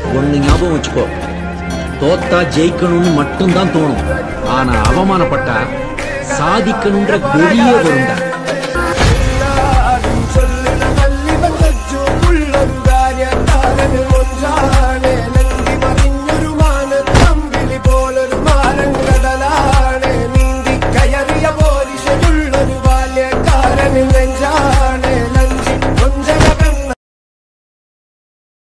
ஒண்ணு ஞாபகம் வச்சுக்கோ. தோத்தா ஜெயிக்கணும்னு மட்டும்தான் தோணும். ஆனா அவமானப்பட்டா சாதிக்கணுன்ற வெளியே வரும்டா.